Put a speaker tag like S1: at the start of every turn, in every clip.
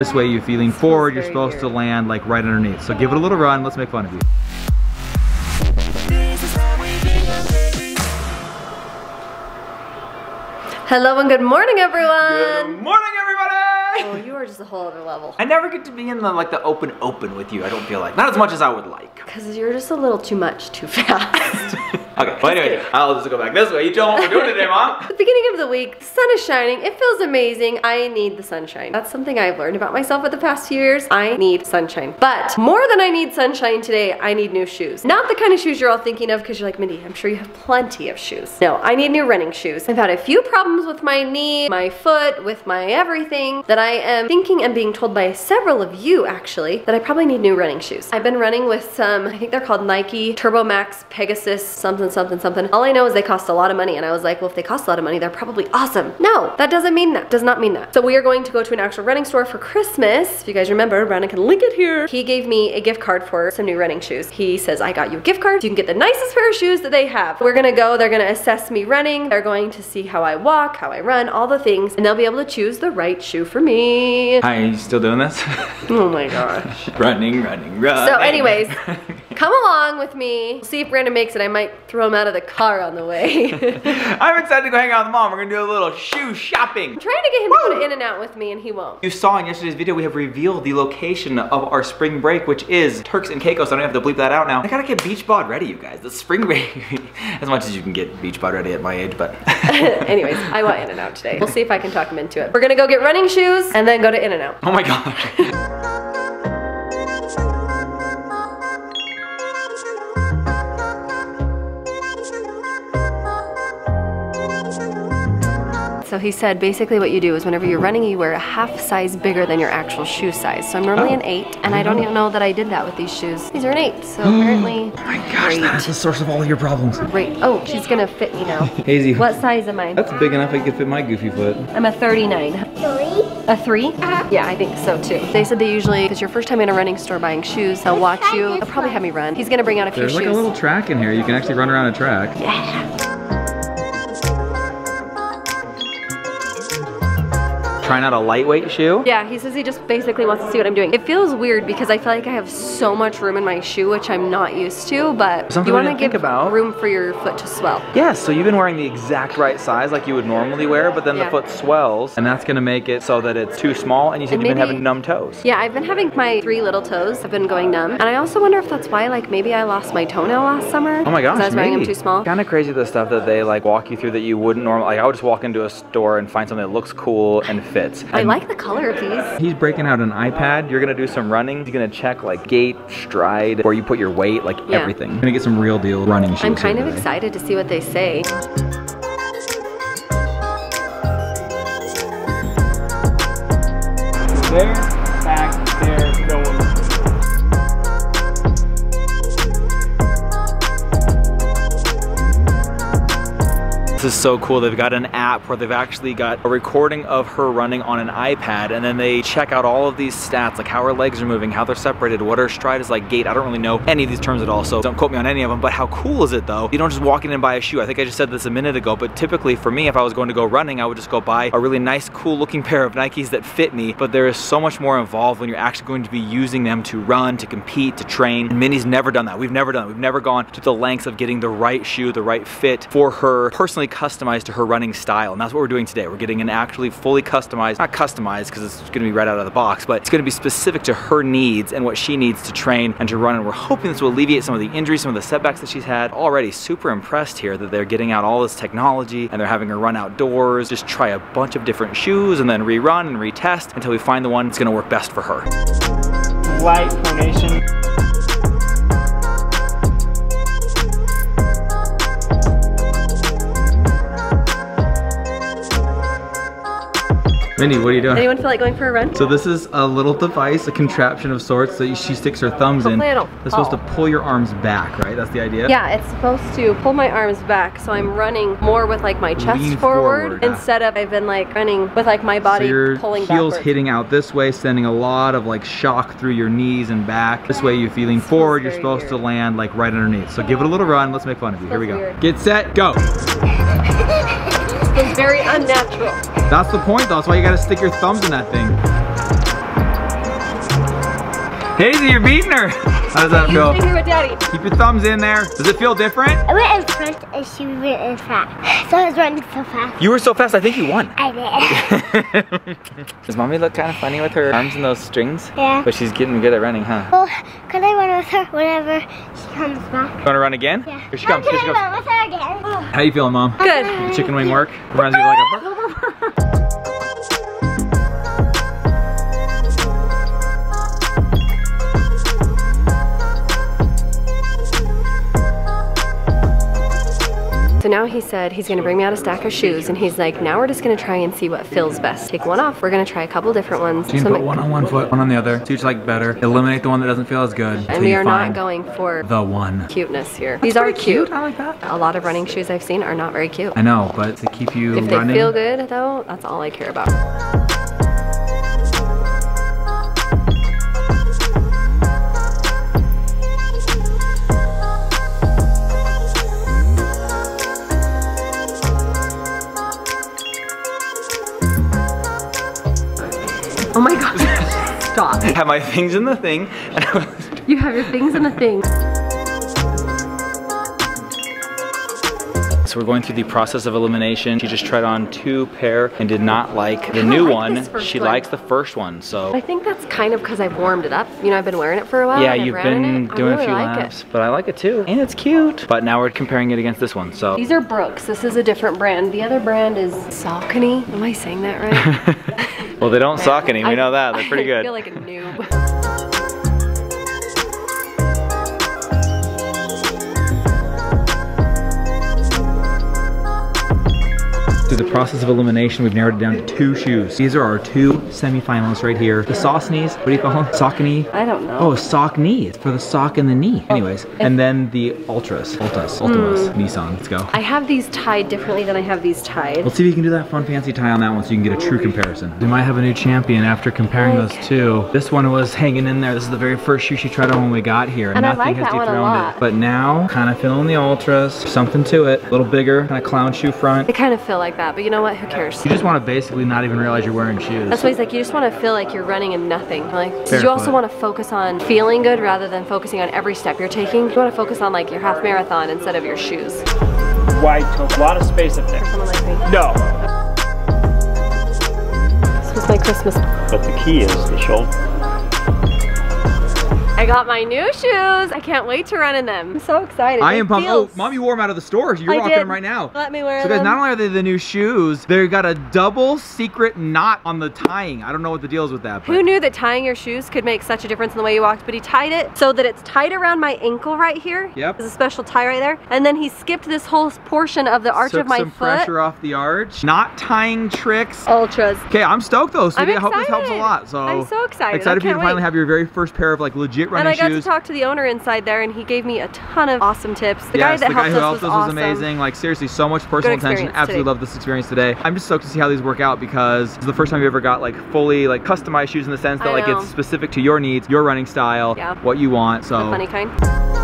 S1: This way you're feeling forward, you're supposed
S2: weird.
S1: to land like right underneath. So give it a little run, let's make fun of you.
S2: Hello and good morning, everyone.
S1: Good morning everybody!
S2: Oh, you are just a whole other level.
S1: I never get to be in the like the open open with you, I don't feel like. Not as much as I would like.
S2: Because you're just a little too much too fast.
S1: But anyway, I'll just go back this way. You tell me what we're doing today, Mom.
S2: the beginning of the week, the sun is shining. It feels amazing. I need the sunshine. That's something I've learned about myself for the past few years. I need sunshine. But more than I need sunshine today, I need new shoes. Not the kind of shoes you're all thinking of because you're like, Mindy, I'm sure you have plenty of shoes. No, I need new running shoes. I've had a few problems with my knee, my foot, with my everything that I am thinking and being told by several of you actually that I probably need new running shoes. I've been running with some, I think they're called Nike Turbo Max Pegasus something something something. All I know is they cost a lot of money and I was like, well if they cost a lot of money, they're probably awesome. No, that doesn't mean that. Does not mean that. So we are going to go to an actual running store for Christmas. If you guys remember, Brandon can link it here. He gave me a gift card for some new running shoes. He says, I got you a gift card. You can get the nicest pair of shoes that they have. We're gonna go, they're gonna assess me running. They're going to see how I walk, how I run, all the things, and they'll be able to choose the right shoe for me.
S1: Hi, are you still doing this?
S2: Oh my gosh.
S1: running, running, running.
S2: So anyways, come along with me. See if Brandon makes it. I might throw him out of the car on the way.
S1: I'm excited to go hang out with mom. We're gonna do a little shoe shopping.
S2: I'm trying to get him to go to In and Out with me and he won't.
S1: You saw in yesterday's video, we have revealed the location of our spring break, which is Turks and Caicos. I don't have to bleep that out now. I gotta get beach bod ready, you guys. The spring break, as much as you can get beach bod ready at my age, but.
S2: Anyways, I want In and Out today. We'll see if I can talk him into it. We're gonna go get running shoes and then go to In and Out.
S1: oh my gosh.
S2: So he said basically what you do is whenever you're running, you wear a half size bigger than your actual shoe size. So I'm normally an oh. eight, and I don't even know that I did that with these shoes. These are an eight, so oh apparently.
S1: Oh my gosh, that is the source of all your problems.
S2: Great. Oh, she's gonna fit me now.
S1: Hazy.
S2: What size am I?
S1: That's big enough I could fit my goofy foot.
S2: I'm a 39.
S3: Three.
S2: A 3 Yeah, I think so too. They said they usually, because your first time in a running store buying shoes, they'll watch you. They'll probably have me run. He's gonna bring out a few
S1: There's like
S2: shoes.
S1: a little track in here. You can actually run around a track. Trying out a lightweight shoe.
S2: Yeah, he says he just basically wants to see what I'm doing. It feels weird because I feel like I have so much room in my shoe, which I'm not used to, but
S1: Something
S2: you want to give
S1: about.
S2: room for your foot to swell.
S1: Yeah, so you've been wearing the exact right size like you would normally wear, but then
S2: Yeah.
S1: the foot swells, and that's gonna make it so that it's too small, and you said
S2: And
S1: you've been having numb toes.
S2: Yeah, I've been having my three little toes have been going numb. And I also wonder if that's why, like, maybe I lost my toenail last summer.
S1: Oh my gosh,
S2: I was wearing them
S1: maybe.
S2: too small.
S1: Kind of crazy the stuff that they like walk you through that you wouldn't normally. Like I would just walk into a store and find something that looks cool and fits.
S2: I
S1: And
S2: like the color of these.
S1: He's breaking out an iPad. You're gonna do some running. He's gonna check like gait, stride, where you put your weight, like
S2: Yeah.
S1: everything. gonna get some real deal running shoes.
S2: I'm kind
S1: here
S2: of
S1: today.
S2: excited to see what they say.
S4: There,
S1: This is so cool. They've got an app where they've actually got a recording of her running on an iPad and then they check out all of these stats, like how her legs are moving, how they're separated, what her stride is like, gait. I don't really know any of these terms at all, so don't quote me on any of them, but how cool is it though? You don't just walk in and buy a shoe. I think I just said this a minute ago, but typically for me, if I was going to go running, I would just go buy a really nice, cool looking pair of Nikes that fit me, but there is so much more involved when you're actually going to be using them to run, to compete, to train. And Minnie's never done that. We've never done it. We've never gone to the lengths of getting the right shoe, the right fit for her, personally customized to her running style. And that's what we're doing today. We're getting an actually fully customized, not customized because it's gonna be right out of the box, but it's gonna be specific to her needs and what she needs to train and to run. And we're hoping this will alleviate some of the injuries, some of the setbacks that she's had. Already super impressed here that they're getting out all this technology and they're having her run outdoors, just try a bunch of different shoes and then rerun and retest until we find the one that's gonna work best for her.
S4: Light pronation.
S1: Minnie, what are you doing?
S2: Anyone feel like going for a run?
S1: So this is a little device, a contraption of sorts that she sticks her thumbs in.
S2: Hopefully I don't
S1: It's supposed to pull your arms back, right? That's the idea?
S2: Yeah, it's supposed to pull my arms back so I'm running more with like my chest
S1: Lean
S2: forward,
S1: forward, yeah.
S2: instead of I've been like running with like my
S1: So
S2: body
S1: your
S2: pulling
S1: heels
S2: backwards.
S1: hitting out this way, sending a lot of like shock through your knees and back. This way you're feeling forward, you're
S2: very
S1: supposed to land like right underneath. So give it a little run, let's make fun of you. Here we go.
S2: weird.
S1: Get set, go.
S2: very unnatural.
S1: That's the point though, that's why you gotta stick your thumbs in that thing. Hazy, you're beating her. How does that feel?
S2: Here with daddy.
S1: Keep your thumbs in there. Does it feel different?
S3: I went in front and she went in front. So I was running so fast.
S1: You were so fast, I think you won.
S3: I did.
S1: Does mommy look kind of funny with her arms and those strings?
S3: Yeah.
S1: But she's getting good at running, huh?
S3: well, can I run with her whenever she comes back?
S1: You wanna run again?
S3: Yeah.
S1: Here she comes, here she comes.
S3: Run with her again?
S1: How you feeling, mom?
S2: Good.
S1: The chicken wing work? Reminds me of like a
S2: he said he's gonna bring me out a stack of shoes and he's like, now we're just gonna try and see what feels best. Take one off, we're gonna try a couple different ones.
S1: You can
S2: So
S1: put one on one foot, one on the other. See which you like better. Eliminate the one that doesn't feel as good.
S2: and we are not going for
S1: the one.
S2: cuteness here. These are
S1: Pretty
S2: cute.
S1: I like that.
S2: A lot of running shoes I've seen are not very cute.
S1: I know, but to keep you
S2: If they
S1: running.
S2: feel good though, that's all I care about. Stop.
S1: have my things in the thing. And
S2: You have your things in the thing.
S1: So we're going through the process of elimination. She just tried on two pair and did not like the new
S2: like
S1: one. She
S2: one.
S1: likes the first one. So
S2: I think that's kind of because I've warmed it up. You know, I've been wearing it for a while.
S1: yeah, you've been doing
S2: really
S1: a few
S2: like
S1: laps,
S2: It.
S1: but I like it too. And it's cute. But now we're comparing it against this one. So
S2: These are Brooks. This is a different brand. The other brand is Saucony. Am I saying that right?
S1: well, they don't suck any. We know that. They're pretty
S2: I
S1: good.
S2: feel like a noob.
S1: Through the process of elimination, we've narrowed it down to two shoes. These are our two semifinalists right here. The Sauconies, what do you call them? Saucony?
S2: I don't know.
S1: Oh, sock knee. It's for the sock and the knee. Oh, Anyways, and then the Altras, Ultas, hmm. Ultimas, Nissan. Let's go.
S2: I have these tied differently than I have these tied.
S1: Let's see if you can do that fun fancy tie on that one so you can get a true comparison. We might have a new champion after comparing those two. This one was hanging in there. This is the very first shoe she tried on when we got here.
S2: And I
S1: Nothing
S2: like
S1: has
S2: that one a
S1: dethroned it. But now, kind of feeling the Altras. Something to it. A little bigger, kind of clown shoe front.
S2: They kind of feel like that, but you know what? Who cares?
S1: You just want to basically not even realize you're wearing shoes.
S2: That's why he's like, you just want to feel like you're running in nothing. Like, 'cause you also
S1: Barefoot.
S2: want to focus on feeling good rather than focusing on every step you're taking. You want to focus on like your half marathon instead of your shoes.
S4: Wide toe, a lot of space up there.
S2: Someone like me.
S4: No,
S2: This was my Christmas.
S4: but the key is the shoulder.
S2: I got my new shoes. I can't wait to run in them. I'm so excited.
S1: I
S2: It
S1: am pumped. Oh, mom, you wore them out of the store. You're
S2: I
S1: rocking
S2: did.
S1: them right now.
S2: Let me wear them.
S1: So guys, not only are they the new shoes, they got a double secret knot on the tying. I don't know what the deal is with that. But
S2: Who knew that tying your shoes could make such a difference in the way you walked? But he tied it so that it's tied around my ankle right here.
S1: Yep.
S2: There's a special tie right there. And then he skipped this whole portion of the arch
S1: Took
S2: of my
S1: some
S2: foot.
S1: pressure off the arch. Not tying tricks.
S2: Altras.
S1: Okay, I'm stoked though. So I hope this helps a lot. So
S2: I'm so excited.
S1: Excited for you to finally
S2: wait.
S1: have your very first pair of like legit
S2: And
S1: running
S2: I got
S1: shoes.
S2: to talk to the owner inside there and he gave me a ton of awesome tips. The guy that
S1: the guy
S2: helped
S1: who
S2: us
S1: helped
S2: was
S1: us was amazing. Like seriously, so much personal attention. Absolutely
S2: today.
S1: love this experience today. I'm just stoked to see how these work out because it's the first time you ever got like fully like customized shoes in the sense that like it's specific to your needs, your running style,
S2: Yeah.
S1: what you want. So
S2: The funny kind.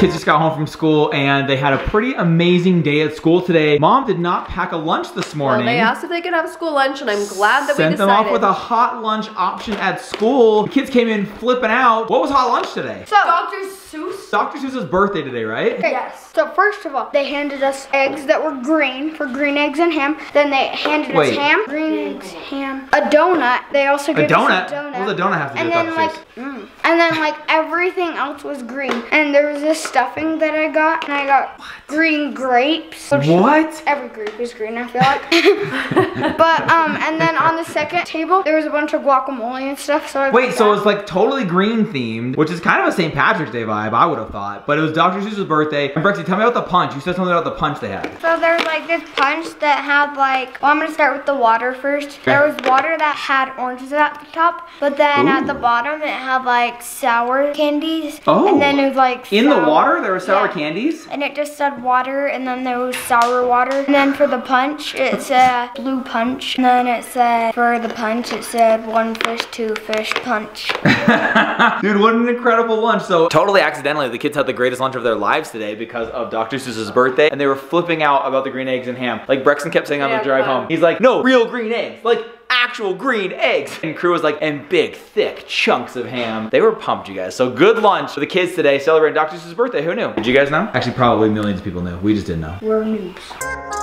S1: Kids just got home from school and they had a pretty amazing day at school today. Mom did not pack a lunch this morning.
S2: Well, they asked if they could have school lunch and I'm glad that
S1: Sent
S2: we
S1: them off with a hot lunch option at school. The kids came in flipping out. What was hot lunch today?
S5: So, Dr. Seuss.
S1: Dr. Seuss's birthday today, right?
S5: Yes. So first of all, they handed us eggs that were green for green eggs and ham. Then they handed
S1: Wait.
S5: us ham, green eggs, ham, a donut. They also
S1: A
S5: gave
S1: donut?
S5: us a donut.
S1: What does a donut have to do
S5: and
S1: with
S5: then
S1: Dr.
S5: like,
S1: Seuss?
S5: mm, and then like everything else was green. And there was this stuffing that I got, and I got green grapes.
S1: What?
S5: Every grape is green, I feel like. but um, and then on the second table there was a bunch of guacamole and stuff. So I
S1: Wait, so
S5: that.
S1: it's like totally green themed, which is kind of a St. Patrick's Day vibe, I would have thought. But it was Dr. Seuss's birthday. And Brexy, tell me about the punch. You said something about the punch they had.
S5: So there was like this punch that had like, well, I'm gonna start with the water first. There was water that had oranges at the top, but then at the bottom it had like sour candies.
S1: Oh.
S5: And then oh. it was like
S1: In the water, there were sour
S5: Yeah.
S1: candies?
S5: And it just said water, and then there was sour water. And then for the punch, it said blue punch. And then it said, for the punch, it said one fish, two fish punch.
S1: Dude, what an incredible lunch. So totally accidentally, the kids had the greatest lunch of their lives today because of Dr. Seuss's birthday, and they were flipping out about the green eggs and ham. Like Brexton kept saying on the drive home, he's like, no, real green eggs, like actual green eggs. And crew was like, and big, thick chunks of ham. They were pumped, you guys. So good lunch for the kids today, celebrating Dr. Seuss's birthday. Who knew? Did you guys know? Actually, probably millions of people knew. We just didn't know.
S5: We're noobs.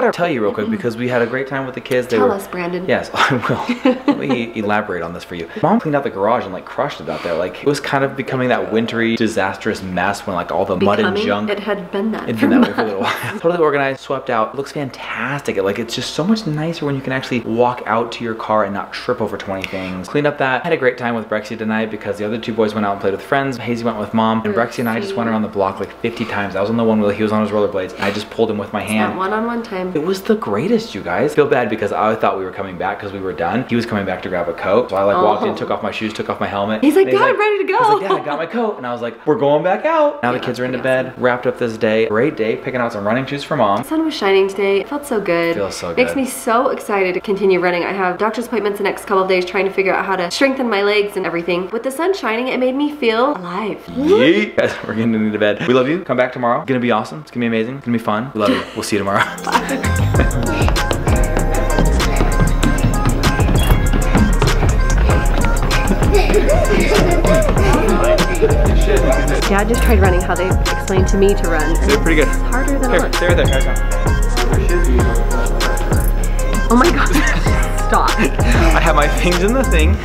S1: Gotta tell you real quick because we had a great time with the kids. They
S2: Tell
S1: were,
S2: us, Brandon.
S1: Yes, I will. Let me elaborate on this for you. Mom cleaned out the garage and like crushed it out there. Like it was kind of becoming that wintry, disastrous mess when like all the mud and
S2: Becoming,
S1: junk.
S2: It had been that.
S1: It'd
S2: for
S1: been that way for a little while. totally organized, swept out. It looks fantastic. Like it's just so much nicer when you can actually walk out to your car and not trip over 20 things. Cleaned up that. Had a great time with Brexy tonight because the other two boys went out and played with friends. Hazy went with mom. And Brexy and I just went around the block like 50 times. I was on the one wheel, he was on his rollerblades. And I just pulled him with my hand.
S2: One-on-one time.
S1: It was the greatest, you guys. Feel bad because I thought we were coming back because we were done. He was coming back to grab a coat. So I like walked in,
S2: Oh.
S1: took off my shoes, took off my helmet.
S2: He's like,
S1: And
S2: "Dad, I'm ready to
S1: He's like,
S2: go."
S1: Dad, I got my coat. And I was like, we're going back out. Now the kids are into
S2: that's
S1: bed, wrapped up this day. Great day, picking out some running shoes for mom.
S2: The sun was shining today. It felt so good.
S1: Feels so
S2: Makes
S1: good.
S2: me so excited to continue running. I have doctor's appointments the next couple of days trying to figure out how to strengthen my legs and everything. With the sun shining, it made me feel alive.
S1: Yeet. Guys, we're getting into bed. We love you. Come back tomorrow. It's gonna be awesome. It's gonna be amazing. It's gonna be fun. We love you. We'll see you tomorrow.
S2: Dad just tried running how they explained to me to run. and
S1: Did pretty good.
S2: It's harder than it
S1: Here,
S2: looks.
S1: stay right there.
S2: Oh my god. Stop.
S1: I have my things in the thing,